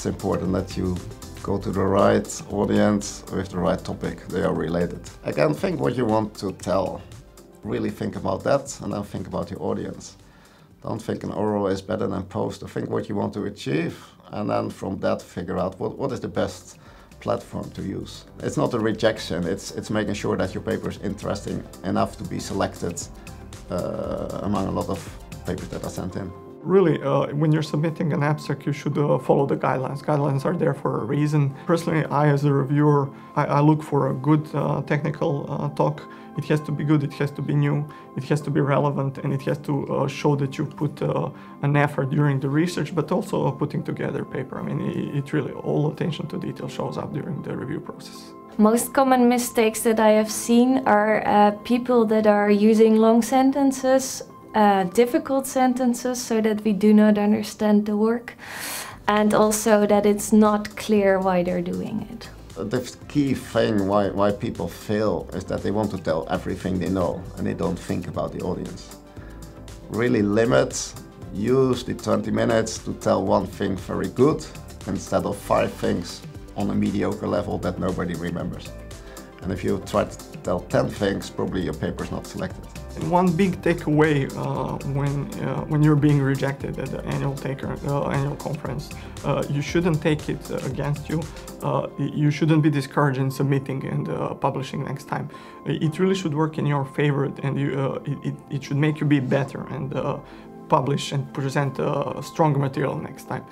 it's important that you go to the right audience with the right topic. They are related. Again, think what you want to tell. Really think about that and then think about your audience. Don't think an oral is better than poster. Think what you want to achieve and then from that figure out what, what is the best platform to use. It's not a rejection, it's, it's making sure that your paper is interesting enough to be selected uh, among a lot of papers that are sent in. Really, uh, when you're submitting an abstract, you should uh, follow the guidelines. Guidelines are there for a reason. Personally, I, as a reviewer, I, I look for a good uh, technical uh, talk. It has to be good, it has to be new, it has to be relevant, and it has to uh, show that you put uh, an effort during the research, but also putting together paper. I mean, it, it really, all attention to detail shows up during the review process. Most common mistakes that I have seen are people that are using long sentences, uh, difficult sentences, so that we do not understand the work, and also that it's not clear why they're doing it. The key thing why, why people fail is that they want to tell everything they know and they don't think about the audience. Really limit, use the 20 minutes to tell one thing very good instead of five things on a mediocre level that nobody remembers. And if you try to tell 10 things, probably your paper is not selected. One big takeaway uh, when uh, when you're being rejected at the annual taker uh, annual conference, uh, you shouldn't take it against you. Uh, you shouldn't be discouraged in submitting and uh, publishing next time. It really should work in your favor, and you, it, it should make you be better and publish and present stronger material next time.